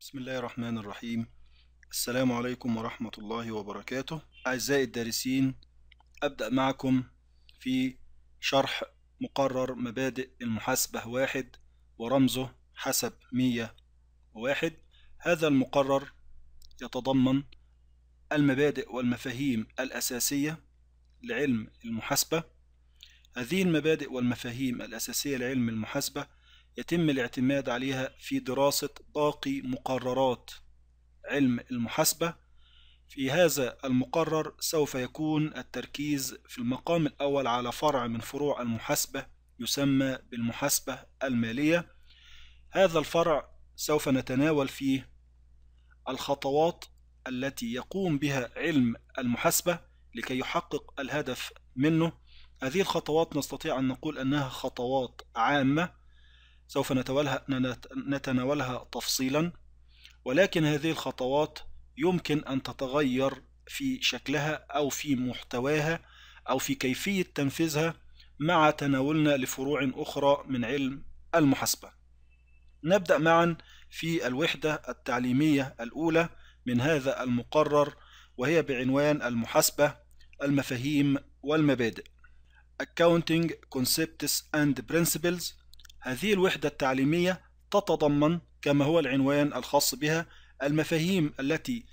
بسم الله الرحمن الرحيم. السلام عليكم ورحمة الله وبركاته. أعزائي الدارسين أبدأ معكم في شرح مقرر مبادئ المحاسبة واحد ورمزه حسب مية وواحد. هذا المقرر يتضمن المبادئ والمفاهيم الأساسية لعلم المحاسبة. هذه المبادئ والمفاهيم الأساسية لعلم المحاسبة يتم الاعتماد عليها في دراسة باقي مقررات علم المحاسبة. في هذا المقرر سوف يكون التركيز في المقام الأول على فرع من فروع المحاسبة يسمى بالمحاسبة المالية. هذا الفرع سوف نتناول فيه الخطوات التي يقوم بها علم المحاسبة لكي يحقق الهدف منه. هذه الخطوات نستطيع أن نقول أنها خطوات عامة. سوف نتناولها, نتناولها تفصيلا. ولكن هذه الخطوات يمكن أن تتغير في شكلها أو في محتواها أو في كيفية تنفيذها مع تناولنا لفروع أخرى من علم المحاسبة. نبدأ معا في الوحدة التعليمية الأولى من هذا المقرر وهي بعنوان المحاسبة المفاهيم والمبادئ. Accounting Concepts and Principles هذه الوحدة التعليمية تتضمن كما هو العنوان الخاص بها المفاهيم التي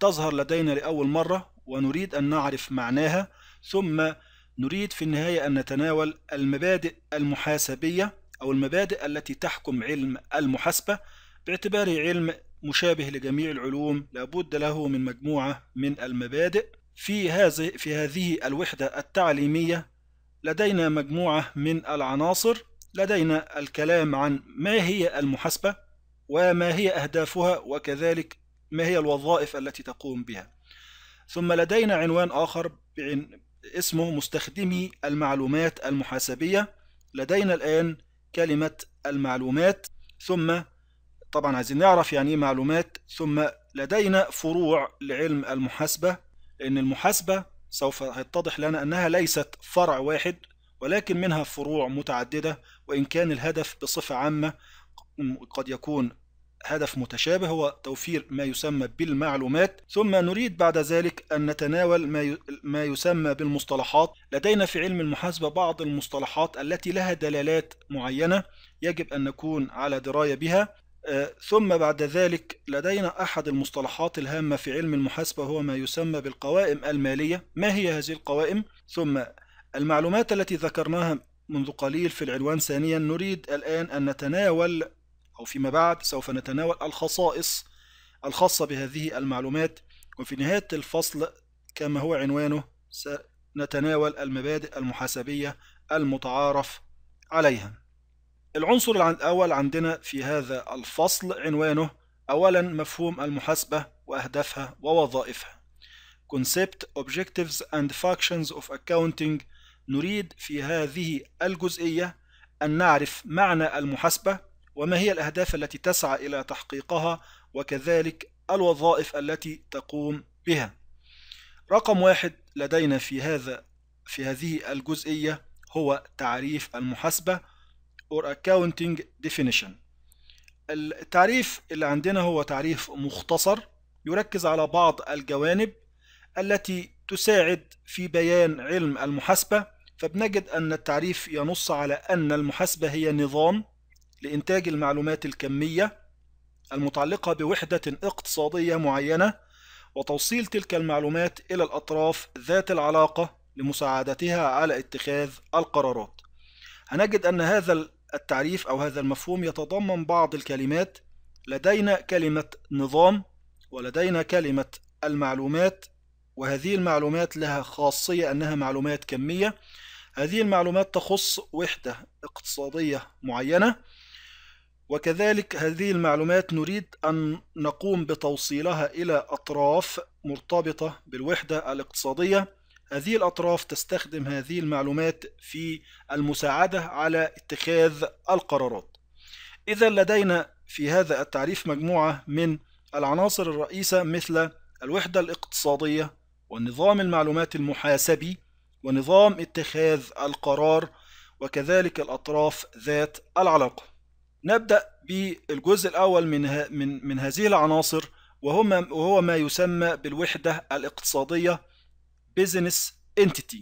تظهر لدينا لأول مرة ونريد أن نعرف معناها ثم نريد في النهاية أن نتناول المبادئ المحاسبية أو المبادئ التي تحكم علم المحاسبة باعتباره علم مشابه لجميع العلوم لابد له من مجموعة من المبادئ. في هذه في هذه الوحدة التعليمية لدينا مجموعة من العناصر لدينا الكلام عن ما هي المحاسبة وما هي أهدافها وكذلك ما هي الوظائف التي تقوم بها. ثم لدينا عنوان آخر اسمه مستخدمي المعلومات المحاسبية. لدينا الآن كلمة المعلومات ثم طبعا عايزين نعرف يعني إيه معلومات ثم لدينا فروع لعلم المحاسبة لأن المحاسبة سوف يتضح لنا أنها ليست فرع واحد. ولكن منها فروع متعددة وإن كان الهدف بصفة عامة قد يكون هدف متشابه هو توفير ما يسمى بالمعلومات. ثم نريد بعد ذلك أن نتناول ما يسمى بالمصطلحات. لدينا في علم المحاسبة بعض المصطلحات التي لها دلالات معينة يجب أن نكون على دراية بها. ثم بعد ذلك لدينا أحد المصطلحات الهامة في علم المحاسبة هو ما يسمى بالقوائم المالية. ما هي هذه القوائم؟ ثم المعلومات التي ذكرناها منذ قليل في العنوان ثانيا نريد الآن أن نتناول أو فيما بعد سوف نتناول الخصائص الخاصة بهذه المعلومات. وفي نهاية الفصل كما هو عنوانه سنتناول المبادئ المحاسبية المتعارف عليها. العنصر الأول عندنا في هذا الفصل عنوانه أولا مفهوم المحاسبة وأهدافها ووظائفها. Concept, Objectives and Functions of Accounting نريد في هذه الجزئية أن نعرف معنى المحاسبة وما هي الأهداف التي تسعى إلى تحقيقها وكذلك الوظائف التي تقوم بها. رقم واحد لدينا في هذا في هذه الجزئية هو تعريف المحاسبة or accounting definition. التعريف اللي عندنا هو تعريف مختصر يركز على بعض الجوانب التي تساعد في بيان علم المحاسبة فبنجد أن التعريف ينص على أن المحاسبة هي نظام لإنتاج المعلومات الكمية المتعلقة بوحدة اقتصادية معينة وتوصيل تلك المعلومات إلى الأطراف ذات العلاقة لمساعدتها على اتخاذ القرارات. هنجد أن هذا التعريف أو هذا المفهوم يتضمن بعض الكلمات. لدينا كلمة نظام ولدينا كلمة المعلومات وهذه المعلومات لها خاصية أنها معلومات كمية. هذه المعلومات تخص وحدة اقتصادية معينة وكذلك هذه المعلومات نريد أن نقوم بتوصيلها إلى أطراف مرتبطة بالوحدة الاقتصادية. هذه الأطراف تستخدم هذه المعلومات في المساعدة على اتخاذ القرارات. إذا لدينا في هذا التعريف مجموعة من العناصر الرئيسة مثل الوحدة الاقتصادية ونظام المعلومات المحاسبي ونظام اتخاذ القرار وكذلك الأطراف ذات العلاقة. نبدأ بالجزء الأول من ه... من من هذه العناصر وهو ما وهو ما يسمى بالوحدة الاقتصادية Business Entity.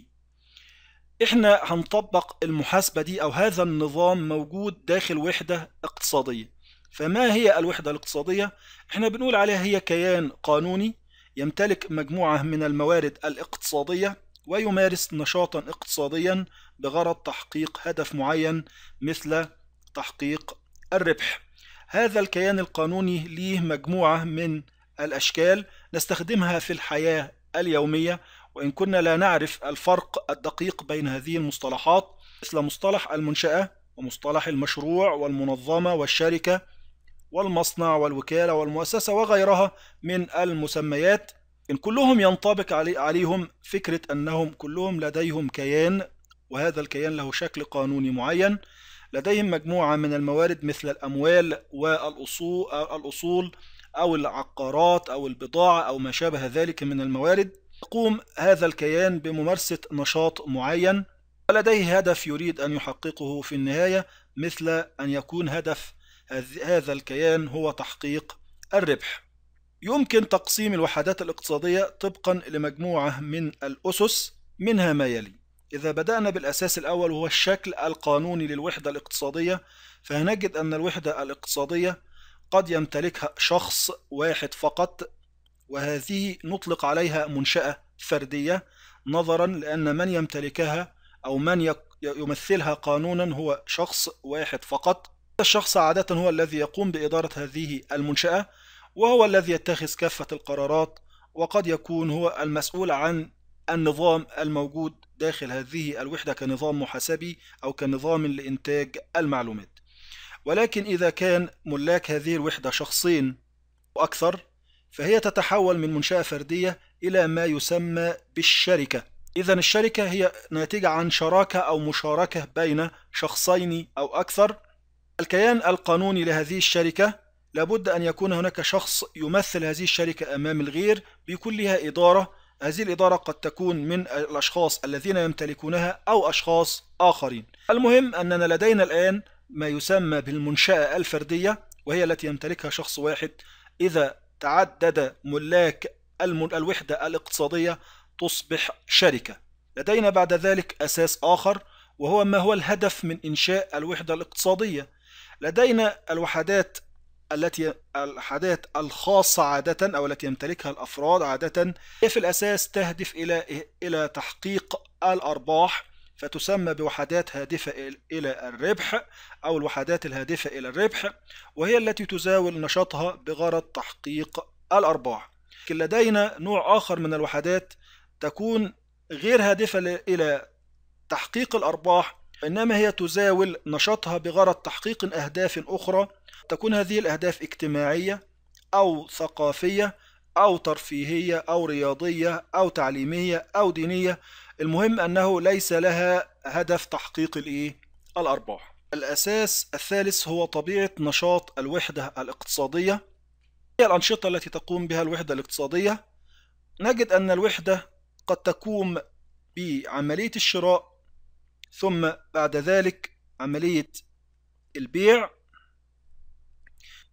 إحنا هنطبق المحاسبة دي أو هذا النظام موجود داخل وحدة اقتصادية. فما هي الوحدة الاقتصادية؟ إحنا بنقول عليها هي كيان قانوني يمتلك مجموعة من الموارد الاقتصادية ويمارس نشاطا اقتصاديا بغرض تحقيق هدف معين مثل تحقيق الربح. هذا الكيان القانوني ليه مجموعة من الأشكال نستخدمها في الحياة اليومية وإن كنا لا نعرف الفرق الدقيق بين هذه المصطلحات مثل مصطلح المنشأة ومصطلح المشروع والمنظمة والشركة والمصنع والوكالة والمؤسسة وغيرها من المسميات. إن كلهم ينطبق علي عليهم فكرة أنهم كلهم لديهم كيان وهذا الكيان له شكل قانوني معين. لديهم مجموعة من الموارد مثل الأموال والأصول الأصول أو العقارات أو البضاعة أو ما شابه ذلك من الموارد. يقوم هذا الكيان بممارسة نشاط معين. ولديه هدف يريد أن يحققه في النهاية مثل أن يكون هدف هذا الكيان هو تحقيق الربح. يمكن تقسيم الوحدات الاقتصادية طبقا لمجموعة من الأسس منها ما يلي. إذا بدأنا بالأساس الأول وهو الشكل القانوني للوحدة الاقتصادية فهنجد أن الوحدة الاقتصادية قد يمتلكها شخص واحد فقط وهذه نطلق عليها منشأة فردية نظرا لأن من يمتلكها أو من يمثلها قانونا هو شخص واحد فقط. الشخص عادة هو الذي يقوم بإدارة هذه المنشأة وهو الذي يتخذ كافة القرارات وقد يكون هو المسؤول عن النظام الموجود داخل هذه الوحدة كنظام محاسبي أو كنظام لإنتاج المعلومات. ولكن إذا كان ملاك هذه الوحدة شخصين وأكثر فهي تتحول من منشأة فردية إلى ما يسمى بالشركة. إذا الشركة هي ناتجة عن شراكة أو مشاركة بين شخصين أو أكثر. الكيان القانوني لهذه الشركة لابد أن يكون هناك شخص يمثل هذه الشركة أمام الغير بيكون لها إدارة. هذه الإدارة قد تكون من الأشخاص الذين يمتلكونها أو أشخاص آخرين. المهم أننا لدينا الآن ما يسمى بالمنشأة الفردية وهي التي يمتلكها شخص واحد. إذا تعدد ملاك الوحدة الاقتصادية تصبح شركة. لدينا بعد ذلك أساس آخر وهو ما هو الهدف من إنشاء الوحدة الاقتصادية. لدينا الوحدات التي الوحدات الخاصة عادة أو التي يمتلكها الأفراد عادة هي في الأساس تهدف إلى إلى تحقيق الأرباح فتسمى بوحدات هادفة إلى الربح أو الوحدات الهادفة إلى الربح وهي التي تزاول نشاطها بغرض تحقيق الأرباح. لكن لدينا نوع آخر من الوحدات تكون غير هادفة إلى تحقيق الأرباح إنما هي تزاول نشاطها بغرض تحقيق أهداف أخرى تكون هذه الأهداف اجتماعية أو ثقافية أو ترفيهية أو رياضية أو تعليمية أو دينية. المهم أنه ليس لها هدف تحقيق الإيه؟ الأرباح. الأساس الثالث هو طبيعة نشاط الوحدة الاقتصادية. هي الأنشطة التي تقوم بها الوحدة الاقتصادية. نجد أن الوحدة قد تقوم بعملية الشراء ثم بعد ذلك عملية البيع.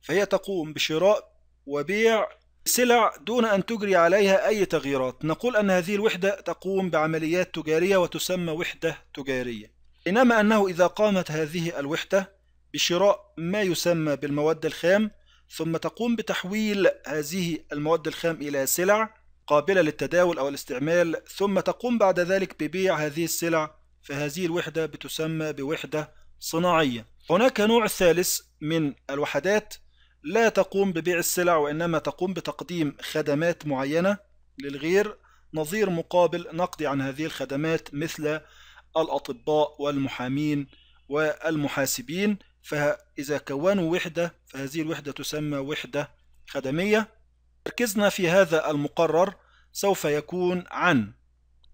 فهي تقوم بشراء وبيع سلع دون أن تجري عليها أي تغييرات. نقول أن هذه الوحدة تقوم بعمليات تجارية وتسمى وحدة تجارية. إنما أنه إذا قامت هذه الوحدة بشراء ما يسمى بالمواد الخام ثم تقوم بتحويل هذه المواد الخام إلى سلع قابلة للتداول أو الاستعمال ثم تقوم بعد ذلك ببيع هذه السلع فهذه الوحدة بتسمى بوحدة صناعية. هناك نوع ثالث من الوحدات لا تقوم ببيع السلع وإنما تقوم بتقديم خدمات معينة للغير نظير مقابل نقضي عن هذه الخدمات مثل الأطباء والمحامين والمحاسبين. فإذا كونوا وحدة فهذه الوحدة تسمى وحدة خدمية. تركيزنا في هذا المقرر سوف يكون عن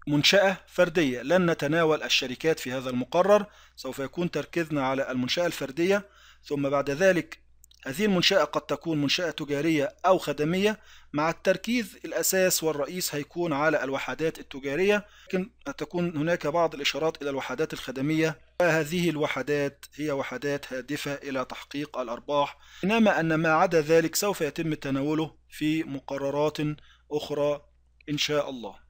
منشأة فردية. لن نتناول الشركات في هذا المقرر. سوف يكون تركيزنا على المنشأة الفردية. ثم بعد ذلك هذه المنشأة قد تكون منشأة تجارية أو خدمية. مع التركيز الأساس والرئيس هيكون على الوحدات التجارية. لكن تكون هناك بعض الإشارات إلى الوحدات الخدمية. وهذه الوحدات هي وحدات هادفة إلى تحقيق الأرباح. إنما أن ما عدا ذلك سوف يتم تناوله في مقررات أخرى إن شاء الله.